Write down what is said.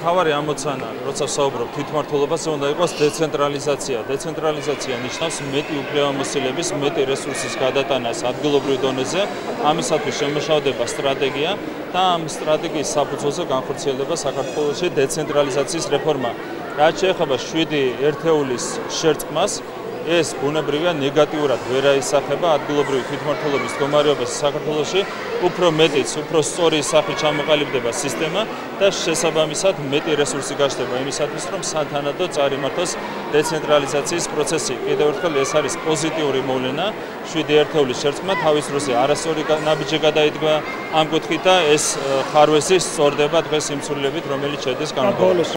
თავარი ამოცანა, როცა საუბრობ თვითმმართველობაზე, უნდა იყოს დეცენტრალიზაცია. დეცენტრალიზაცია ნიშნავს მეტი უფლებამოსილების, მეტი რესურსის გადატანას ადგილობრივ დონეზე. ამისათვის შემოშავდება სტრატეგია და ამ სტრატეგიის საფუძველზე განხორციელდება საქართველოს დეცენტრალიზაციის რეფორმა. რაც შეეხება 7 ერთეულის შერწყმას, ეს ბუნებრივია ნეგატიურად ვერ აისახება ადგილობრივი თვითმმართველობის მდგომარეობას საქართველოში, უფრო მეტიც, უფრო სწორი სახით ჩამოყალიბდება სისტემა და შესაბამისად მეტი რესურსი გაჩნდება იმისათვის, რომ სათანადო წარიმართოს დეცენტრალიზაციის პროცესი. კიდევ ერთხელ ეს არის პოზიტიური მოვლენა, 7 ერთეულის შერწყმა თავის დროზე არასწორი ნაბიჯი გადაიდგა ამ კუთხით და ეს ხარვესი სწორდება დღეს იმ სრულებით, რომელიც შედის განმავლობაში.